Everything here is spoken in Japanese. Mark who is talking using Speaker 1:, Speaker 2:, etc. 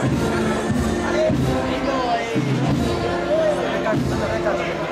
Speaker 1: あれ、笑顔がいい。